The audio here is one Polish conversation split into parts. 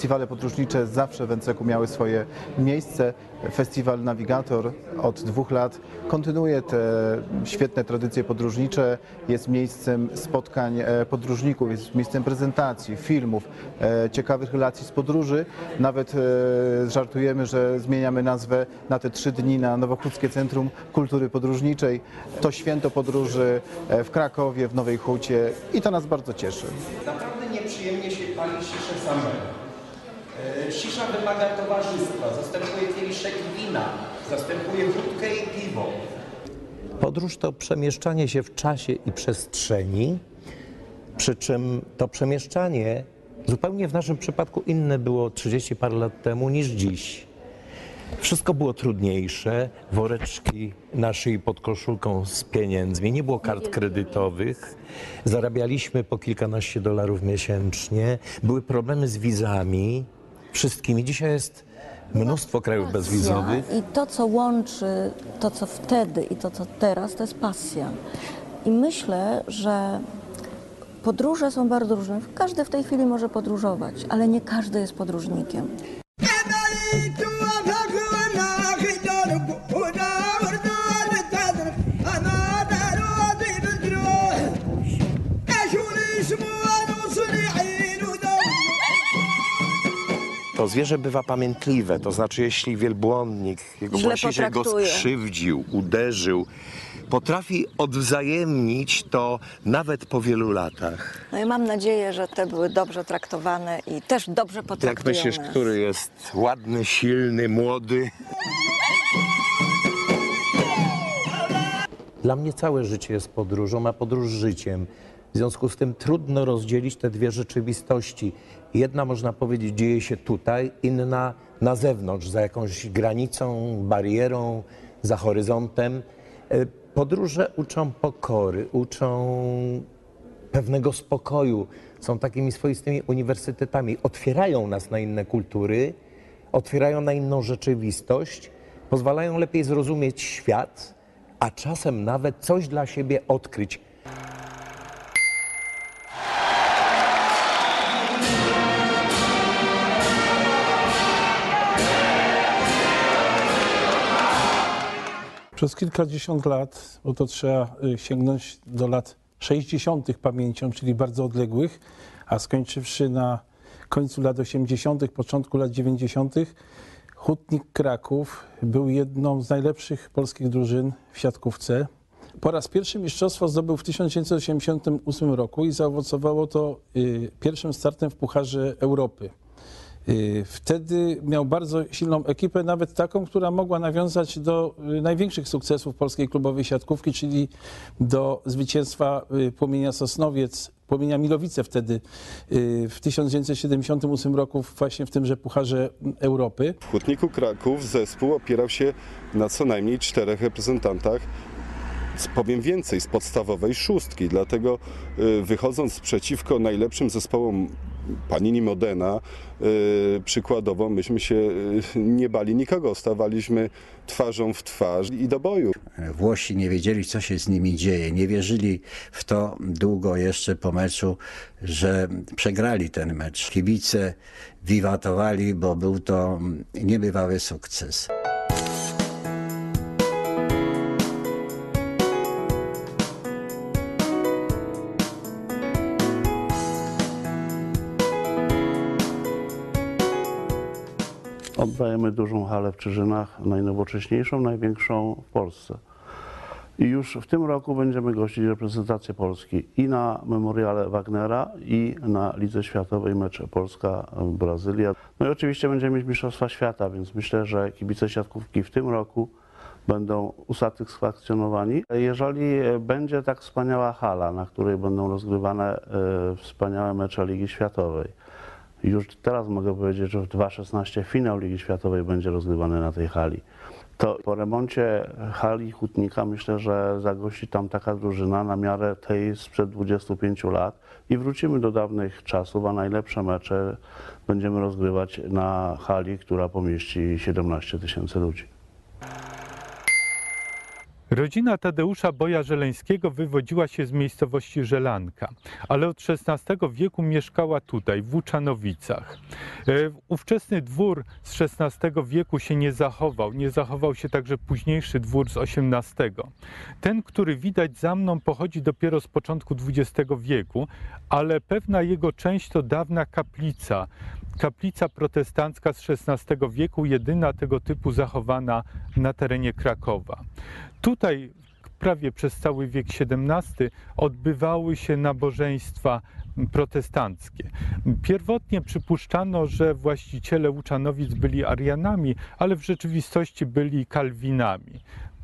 Festiwale podróżnicze zawsze w miały swoje miejsce. Festiwal Navigator od dwóch lat kontynuuje te świetne tradycje podróżnicze, jest miejscem spotkań e, podróżników, jest miejscem prezentacji, filmów, e, ciekawych relacji z podróży. Nawet e, żartujemy, że zmieniamy nazwę na te trzy dni na Nowochódzkie Centrum Kultury Podróżniczej. To święto podróży w Krakowie, w Nowej Hucie i to nas bardzo cieszy. Naprawdę nieprzyjemnie się pali ciszę samego. E, Cisza wymaga towarzystwa, zastępuje kieliszek wina, zastępuje wódkę i piwo. Podróż to przemieszczanie się w czasie i przestrzeni, przy czym to przemieszczanie zupełnie w naszym przypadku inne było 30 parę lat temu niż dziś. Wszystko było trudniejsze, woreczki na szyi pod koszulką z pieniędzmi, nie było kart kredytowych, zarabialiśmy po kilkanaście dolarów miesięcznie, były problemy z wizami, wszystkimi. Dzisiaj jest mnóstwo krajów bezwizowych. I to, co łączy to, co wtedy i to, co teraz, to jest pasja. I myślę, że podróże są bardzo różne. Każdy w tej chwili może podróżować, ale nie każdy jest podróżnikiem. Zwierzę bywa pamiętliwe, to znaczy jeśli wielbłądnik, jego Źle właściciel go potraktuje. skrzywdził, uderzył, potrafi odwzajemnić to nawet po wielu latach. No i mam nadzieję, że te były dobrze traktowane i też dobrze Jak potraktują myślisz, nas. który jest ładny, silny, młody? Dla mnie całe życie jest podróżą, a podróż życiem. W związku z tym trudno rozdzielić te dwie rzeczywistości. Jedna, można powiedzieć, dzieje się tutaj, inna na zewnątrz, za jakąś granicą, barierą, za horyzontem. E, Podróże uczą pokory, uczą pewnego spokoju. Są takimi swoistymi uniwersytetami. Otwierają nas na inne kultury, otwierają na inną rzeczywistość, pozwalają lepiej zrozumieć świat, a czasem nawet coś dla siebie odkryć. Przez kilkadziesiąt lat, bo to trzeba y, sięgnąć do lat 60. pamięcią, czyli bardzo odległych, a skończywszy na końcu lat 80., początku lat 90., Hutnik Kraków był jedną z najlepszych polskich drużyn w siatkówce. Po raz pierwszy mistrzostwo zdobył w 1988 roku i zaowocowało to y, pierwszym startem w Pucharze Europy. Y, Wtedy miał bardzo silną ekipę, nawet taką, która mogła nawiązać do y, największych sukcesów polskiej klubowej siatkówki, czyli do zwycięstwa y, Płomienia Sosnowiec, Płomienia Milowice wtedy w 1978 roku właśnie w tymże Pucharze Europy. W Hutniku Kraków zespół opierał się na co najmniej czterech reprezentantach, powiem więcej, z podstawowej szóstki. Dlatego wychodząc przeciwko najlepszym zespołom Panini Modena, y, przykładowo myśmy się y, nie bali nikogo, stawaliśmy twarzą w twarz i do boju. Włosi nie wiedzieli, co się z nimi dzieje. Nie wierzyli w to długo jeszcze po meczu, że przegrali ten mecz. Kibice wiwatowali, bo był to niebywały sukces. Oddajemy dużą halę w Czyżynach, najnowocześniejszą, największą w Polsce. I już w tym roku będziemy gościć reprezentację Polski i na memoriale Wagnera, i na Lidze Światowej mecze Polska-Brazylia. No i oczywiście będziemy mieć Mistrzostwa Świata, więc myślę, że kibice siatkówki w tym roku będą usatysfakcjonowani. Jeżeli będzie tak wspaniała hala, na której będą rozgrywane e, wspaniałe mecze Ligi Światowej, już teraz mogę powiedzieć, że w 2016 finał Ligi Światowej będzie rozgrywany na tej hali. To po remoncie hali Hutnika myślę, że zagości tam taka drużyna na miarę tej sprzed 25 lat i wrócimy do dawnych czasów, a najlepsze mecze będziemy rozgrywać na hali, która pomieści 17 tysięcy ludzi. Rodzina Tadeusza Boja Żeleńskiego wywodziła się z miejscowości Żelanka, ale od XVI wieku mieszkała tutaj, w Łuczanowicach. E, Ówczesny dwór z XVI wieku się nie zachował, nie zachował się także późniejszy dwór z XVIII. Ten, który widać za mną, pochodzi dopiero z początku XX wieku, ale pewna jego część to dawna kaplica, kaplica protestancka z XVI wieku, jedyna tego typu zachowana na terenie Krakowa. Tutaj prawie przez cały wiek XVII odbywały się nabożeństwa protestanckie. Pierwotnie przypuszczano, że właściciele Łuczanowic byli Arianami, ale w rzeczywistości byli Kalwinami.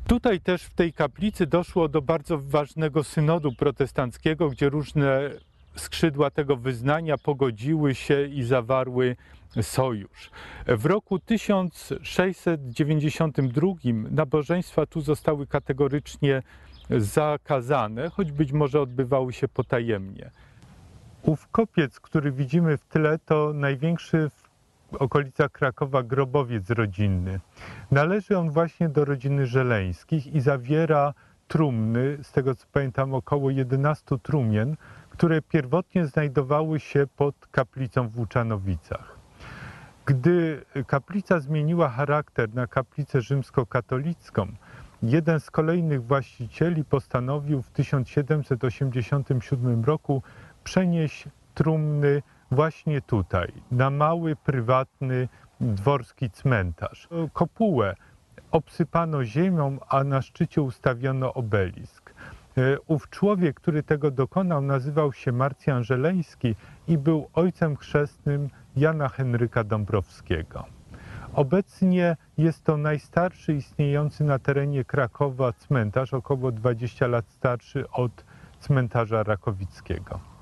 Tutaj też w tej kaplicy doszło do bardzo ważnego synodu protestanckiego, gdzie różne skrzydła tego wyznania pogodziły się i zawarły sojusz. W roku 1692 nabożeństwa tu zostały kategorycznie zakazane, choć być może odbywały się potajemnie. Ów kopiec, który widzimy w tle, to największy w okolicach Krakowa grobowiec rodzinny. Należy on właśnie do rodziny Żeleńskich i zawiera trumny, z tego co pamiętam około 11 trumien, które pierwotnie znajdowały się pod kaplicą w Łuczanowicach. Gdy kaplica zmieniła charakter na kaplicę rzymskokatolicką, jeden z kolejnych właścicieli postanowił w 1787 roku przenieść trumny właśnie tutaj, na mały, prywatny, dworski cmentarz. Kopułę obsypano ziemią, a na szczycie ustawiono obelisk. E, Ów człowiek, który tego dokonał, nazywał się Marcjan Żeleński i był ojcem chrzestnym Jana Henryka Dąbrowskiego. Obecnie jest to najstarszy istniejący na terenie Krakowa cmentarz, około 20 lat starszy od cmentarza Rakowickiego.